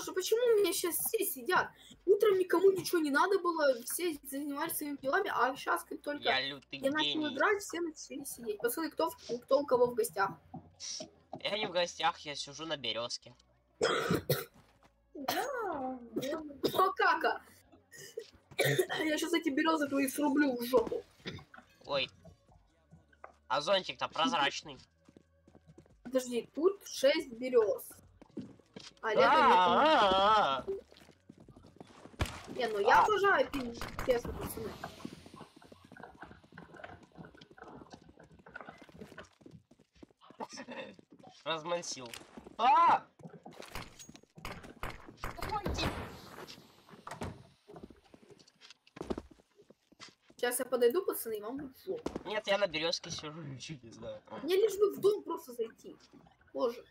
Что почему у меня сейчас все сидят? Утром никому ничего не надо было, все занимались своими делами, а сейчас как только Я лютый я начал гений. играть, все начали сидеть. Пацаны, кто, кто у кого в гостях? Я не в гостях, я сижу на березке. Да, кака! Я сейчас эти березы твои срублю в жопу. Ой. А зонтик-то прозрачный. Подожди, тут 6 берез. А лето А-а-а. нет. Не, ну я обожаю пиздец, пацаны. Размансил. А! Сейчас я подойду, пацаны, и вам будет. Нет, я на березке сижу, ничего не знаю. Мне лишь бы в дом просто зайти. Боже.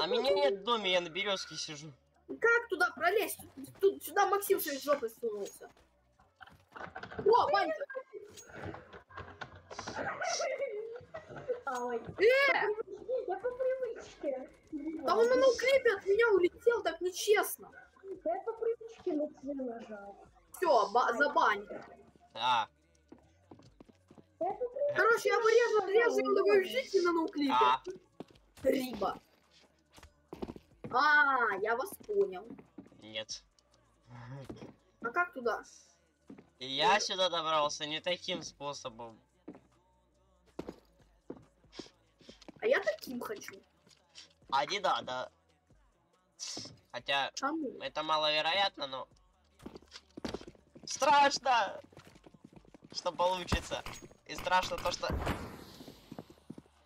А меня нет в доме, я на березке сижу. Как туда пролезть? Тут, тут сюда Максим своей жопой сунулся. О, Ванька! Э! Я по привычке. Да он на ноуклипе от меня улетел, так нечестно. Я по привычке на C нажал. Все, забань. А. Короче, я порезал, резал его жить на ноуклипе. а, Риба. А, я вас понял. нет. А как туда? Я сюда добрался не таким способом. А я таким хочу. А не надо. Хотя, Чему? это маловероятно, но... Страшно! Что получится. И страшно то, что...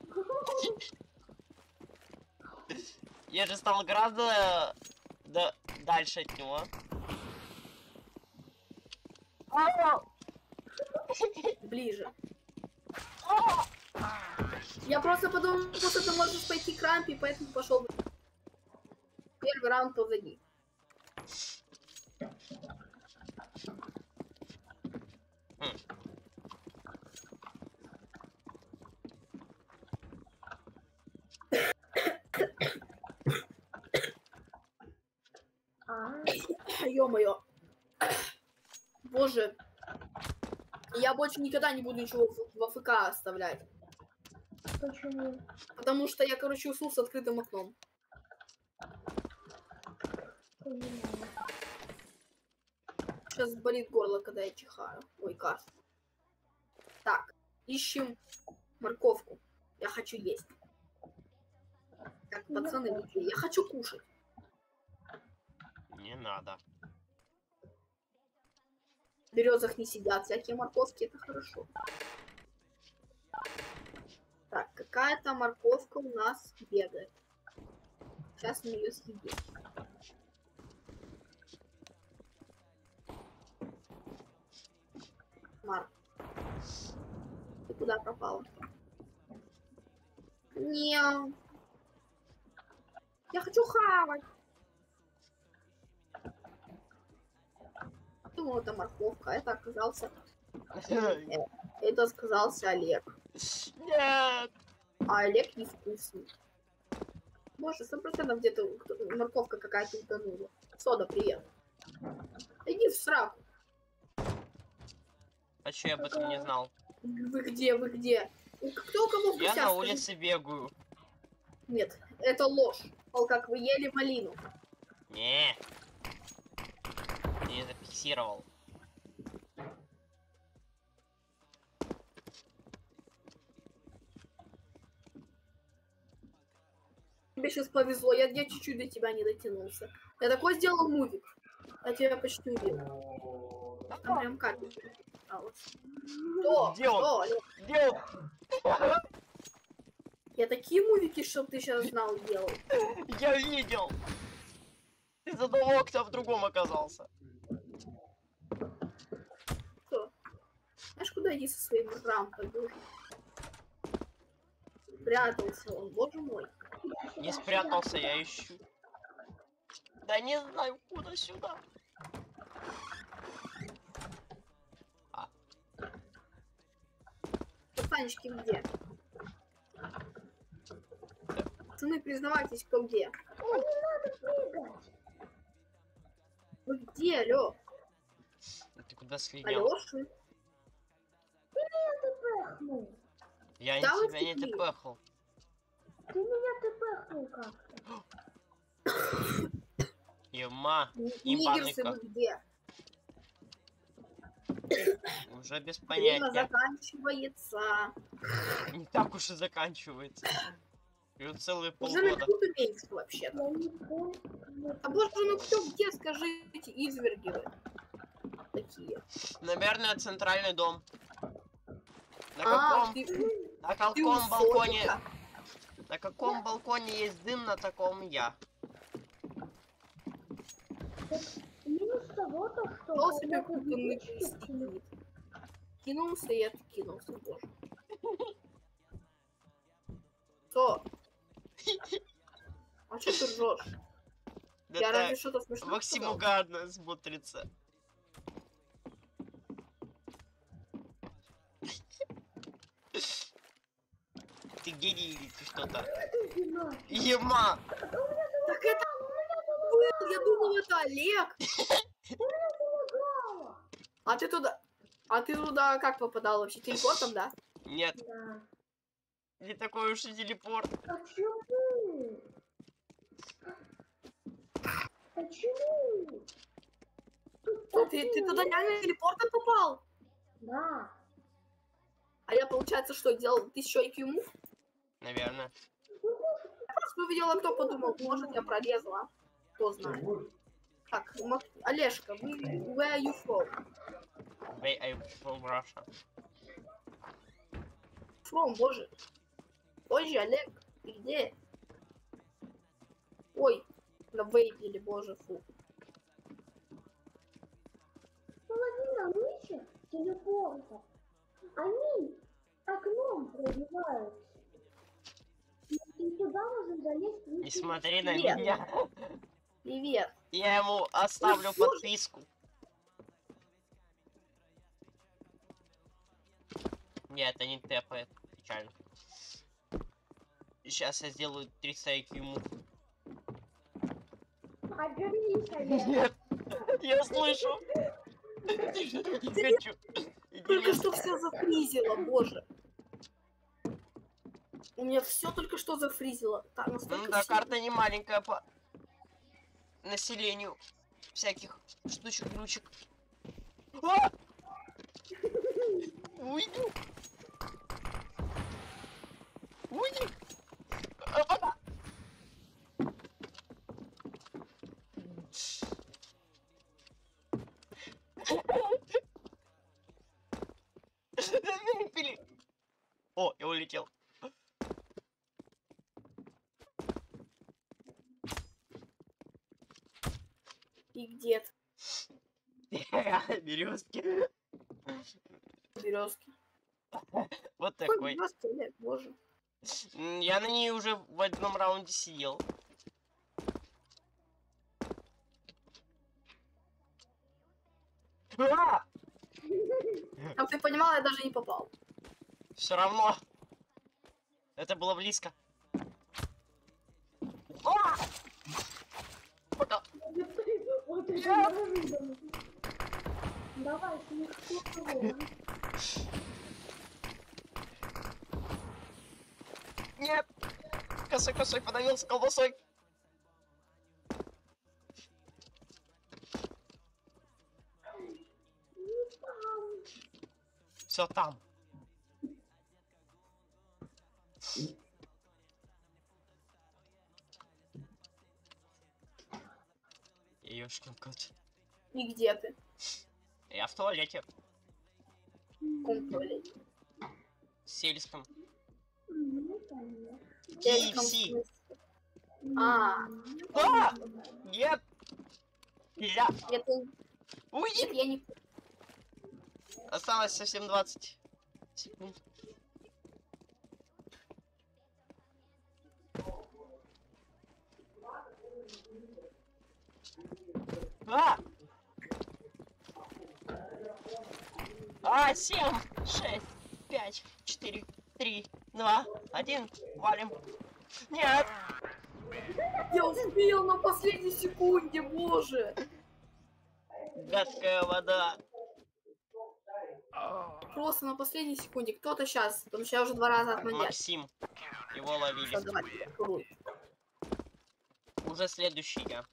Я же стал гораздо да, дальше от него. Ближе. Я просто подумал, что ты можешь пойти к рампе, поэтому пошел. Первый раунд позади. А, Ё-моё. Боже. Я больше никогда не буду ничего в, АФК оставлять. почему? Потому что я, короче, уснул с открытым окном. Сейчас болит горло, когда я чихаю. Ой, каш. Так, ищем морковку. Я хочу есть. Так, пацаны, где? я хочу кушать. Не надо. В березах не сидят, всякие морковки, это хорошо. Так, какая-то морковка у нас бегает. Сейчас мы ее съедим. Марк. Ты куда пропала? Не. Я хочу хавать. Думал, это морковка, это оказался... Это оказался Олег. Нет! А Олег невкусный. Боже, сто процентов где-то морковка какая-то утонула. Сода, привет. Иди в сраку. А чё я об этом не знал? Вы где, вы где? Кто у кого в Я на улице бегаю. Нет, это ложь. Мол, как вы ели малину. Не. Зафиксировал. Тебе сейчас повезло, я, я чуть-чуть до тебя не дотянулся. Я такой сделал мувик. Я тебя почти убил. Там прям. А, вот. Что? Где он? Что, Олег? Где он? Я такие мувики, чтоб ты сейчас знал, делал. Я видел! Ты из одного окна в другом оказался. Что? Знаешь, куда иди со своим рампой, боже? Прятался он, боже мой. Не спрятался, я ищу. Да не знаю, куда сюда. А, Пацанчики где? Пацаны, признавайтесь, кто где. Ой, не надо бегать. Вы где, алло? Ну Ты куда слинял? Алёша? Я Да не тебя не тпхал. Ты меня тэпэхнул как-то. Ема, Нигерсы, вы где? уже без Время понятия. заканчивается. Не так уж и заканчивается. И вот целые Уже на полгода. минуту меньше вообще. А боже, ну кто где, скажите, изверги вы. Такие. Наверное, центральный дом. На А, каком, ты, на каком балконе, на каком балконе есть дым, на таком я. Минус того, то, что Кто что сидит? Кинулся и откинулся, боже. Что? А что ты ржешь? Да Я разве что-то смешно Максим сказал? угарно смотрится. Ты гений или ты что-то? ты. Ема! Так это был, я думал, это Олег. А ты туда... А ты туда как попадал вообще? Телепортом, да? Нет, Да. не такой уж и телепорт. Почему? Почему? Тут Ну, ты, ты туда реально телепортом попал? Да. А я, получается, что, делал тысячу IQ move? Наверное. Я просто увидела, кто подумал, может, я пролезла. Кто знает. Так, Олежка, вы, where you from? Wait, I from Russia. From, боже. Позже, Олег, ты где? Ой, на вейпили, боже, фу. Половина мышек телепорта. Они окном пробиваются. Не смотри на Привет. меня. Привет. Я ему оставлю слушай. подписку. Нет, это не тэпает. Печально. Сейчас я сделаю 300 IQ Олег. Нет, я слышу. Не хочу. Только что все зафризило, боже. У меня все только что зафризило. Так, Ну да, сильно. карта не маленькая по населению всяких штучек, дрючек. А! Уйди! Уйди! А, а. Выпили! О, я улетел. И где ты? Березки. Березки. Вот такой. березки, боже. Я на ней уже в одном раунде сидел. Как ты понимал, я даже не попал. Все равно. Это было близко. А! Пока. Вот это неожиданно. Давай, смешно. Нет. Косой, косой, подавился колбасой. Все там. Ёшкин кот. И где ты? Я в туалете. В каком туалете? В сельском. Я KFC. смысле? А. А! Нет! Нельзя! Это... Уйди! Нет, я не... Осталось совсем 20 секунд. А! А, семь, шесть, пять, четыре, три, два, один, валим. Нет! Я успел на последней секунде, боже! Гадкая вода. Просто на последней секунде. Кто-то сейчас, потому что я уже два раза отмандял. Максим. Его ловили. Всё, давай. Уже следующий я.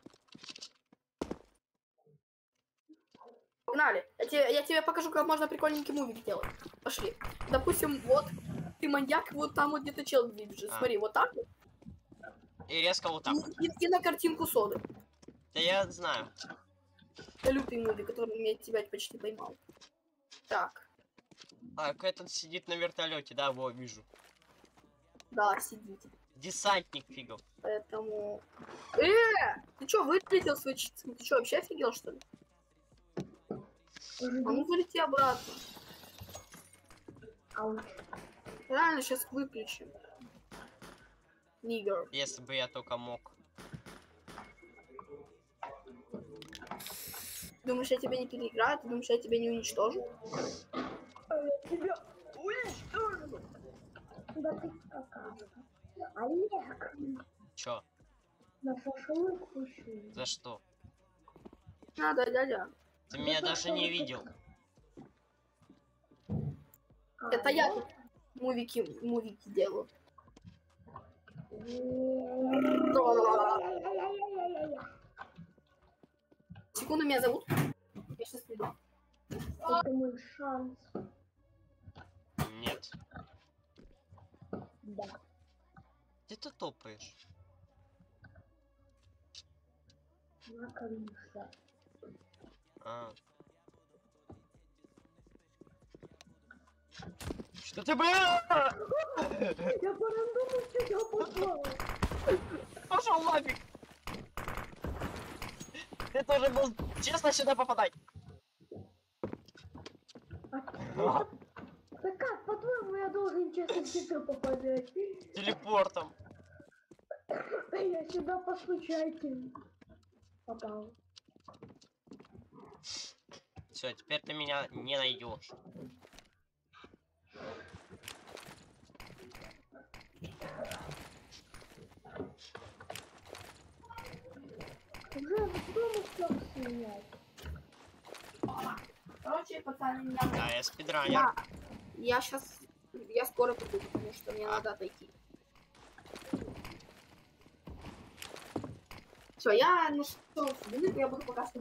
Погнали. Я тебе, я тебе покажу, как можно прикольненький мувик делать. Пошли. Допустим, вот ты маньяк, вот там вот где-то чел бежит. А. Смотри, вот так вот. И резко вот так. вот. И, и- и на картинку соды. Да я знаю. Это лютый мувик, который меня тебя почти поймал. Так, А, этот сидит на вертолете, да, во, вижу. да, сидите. Десантник фигов. Поэтому... Э! Ты чё, вылетел свой чит? Ты чё, вообще офигел, что ли? А ну вылети обратно. Реально, сейчас выключим. Нигер. Если бы я только мог. Думаешь, я тебя не переиграю? Ты думаешь, я тебя не уничтожу? Тебя уничтожу. Да ты. Олег, Чё? на шашлык. За что? Надо, дядя. Ты меня даже не видел. Это я тут мувики, мувики делаю. Секунду, меня зовут. Я сейчас приду. Это мой шанс. Нет. Да. Где ты топаешь? На крыше. А. Что ты, бля? Я по рандому тебя послала. Пошел нафиг! Ты тоже был честно сюда попадать. А Да как, по-твоему, я должен честно тебя попадать? Телепортом. Я сюда по случайке попал. Все, теперь ты меня не найдешь. Короче, пацаны, меня... Да, я спидранер. Я, я сейчас... Я скоро приду, потому что мне надо отойти. Все, я нашел минут, я буду пока что.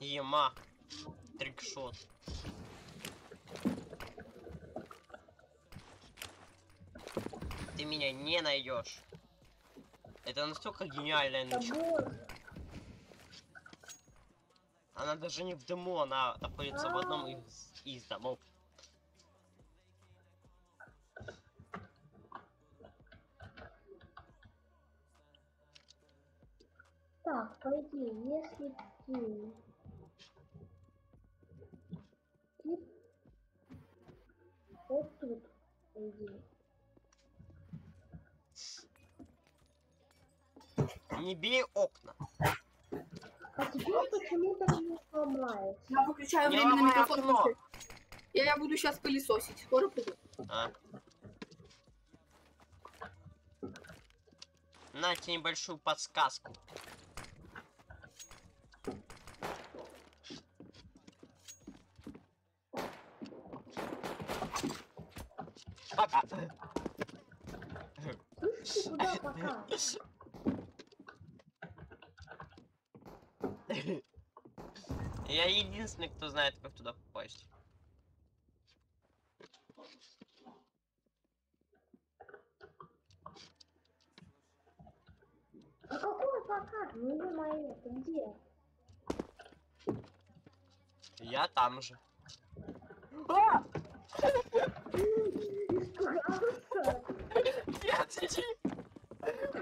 Ема. Трикшот. Ты меня не найдешь. Это настолько гениальная ночь. Она даже не в дыму, она находится в одном из, из домов. Так, пойди, если ты... Ты вот тут пойди. Не бей окна. А теперь почему-то не сломается. Я выключаю на ломай микрофон. окно. Я, я буду сейчас пылесосить. Скоро приду. А. На тебе небольшую подсказку. Пока. Слышь, ты куда пока? Я единственный, кто знает, как туда попасть. А какой пока? Ну мои, ты где? Я там же. А! Испугался? Нет, иди!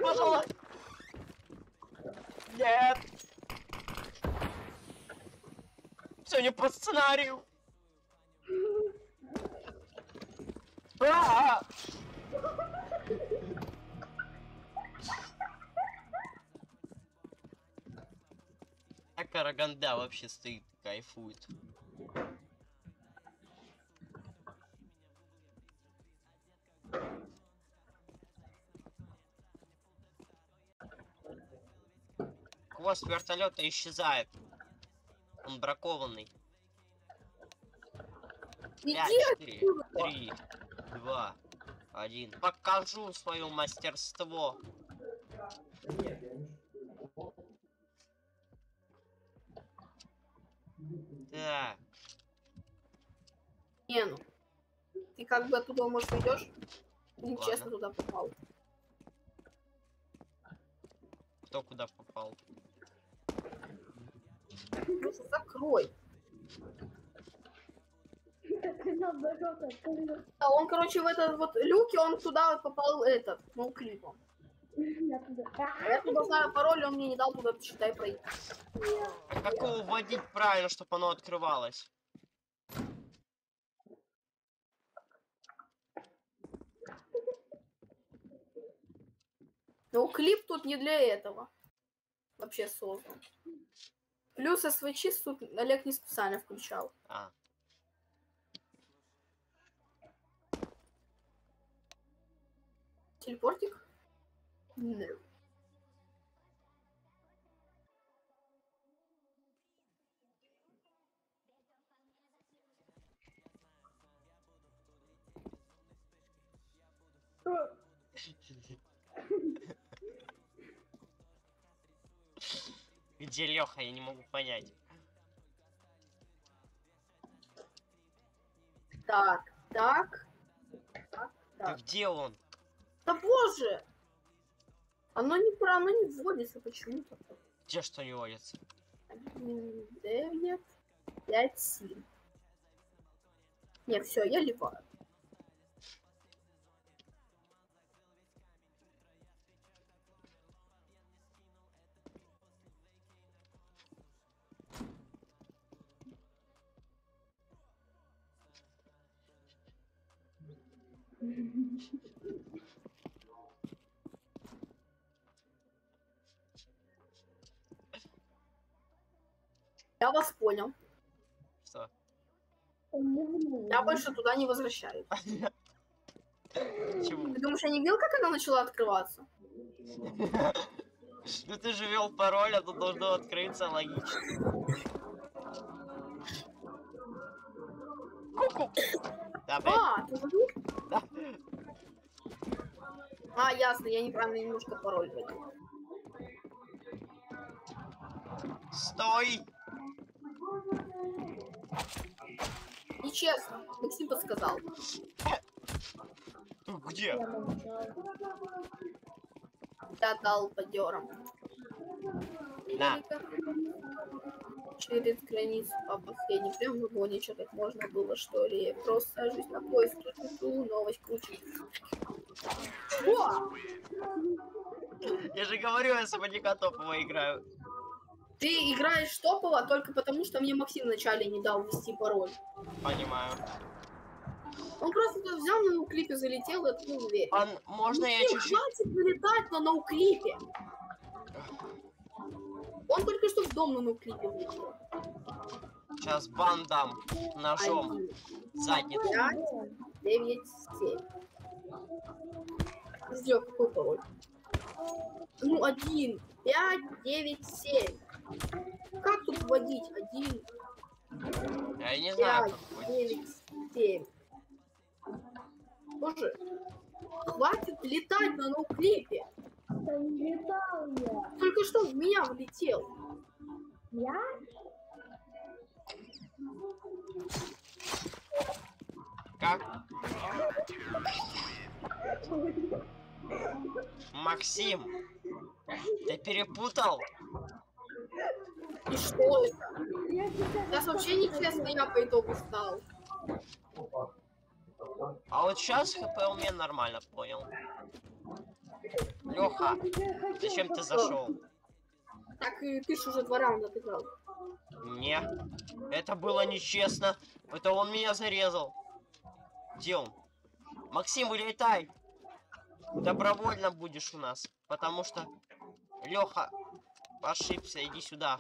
Пожалуйста! Нет! Все не по сценарию! А! А Караганда вообще стоит, кайфует. Хвост вертолета исчезает. Он бракованный. Пять, четыре, три, два, один. Покажу свое мастерство. Так, Не, ну. Ты как бы оттуда, может, уйдешь? Нечестно туда попал. кто куда попал? Просто закрой. Так и наоборот, открыл. А он, короче, в этот вот люке, он туда вот попал этот, ну, клипом. Я туда. А я туда знаю пароль, он мне не дал туда, считай, пройти. А как его вводить правильно, чтобы оно открывалось? Ну, клип тут не для этого. Вообще создан. Плюс СВЧ тут Олег не специально включал. А, Телепортик? No. где Леха, я не могу понять. Так, так. Так, так. где он? Да боже! Оно не про, оно не вводится почему-то. Где что не водится? 9, 5, 7. Не, все, я ливаю. Я вас понял. Что? Я больше туда не возвращаюсь. Почему? Ты думаешь, я не видел, как она начала открываться? Ну ты же ввел пароль, а тут должно открыться логично. Ку-ку. Да. А, ты. А, ясно, я неправильно немножко пароль вводил. Стой! Нечестно. Максим подсказал. Ты где? Я дал подером. На. Через границу по последней прям вагоне что так можно было, что ли? Я просто сажусь на поезд, ту новость круче. О! Я же говорю, я Сабаника топово играю. Ты играешь топово только потому, что мне Максим вначале не дал ввести пароль. Понимаю. Он просто тут взял на ноуклипе, залетел и открыл дверь. Он, можно я Максим, чуть-чуть... хватит вылетать на ноуклипе. Он только что в дом на влетел. Сейчас бан дам. Ножом. Задницу. девять, семь. Сделал какой пароль? Ну, один, пять, девять, семь. Как тут вводить? Один, Я не знаю, пять, как будет. девять, семь. Боже, хватит летать на ноуклипе. Да не летал я. Только что в меня влетел. Я? Как? Максим, ты перепутал? И что это? Сейчас вообще нечестно я по итогу стал. А вот сейчас хп у меня нормально, понял. Леха, зачем ты зашел? Так и ты ж уже два раунда отыграл. Не, это было нечестно. Это он меня зарезал. Где он? Максим, вылетай. Добровольно будешь у нас. Потому что Леха ошибся. Иди сюда.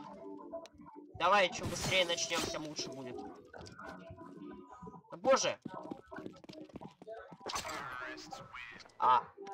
Давай, чем быстрее начнем, тем лучше будет. Боже! А,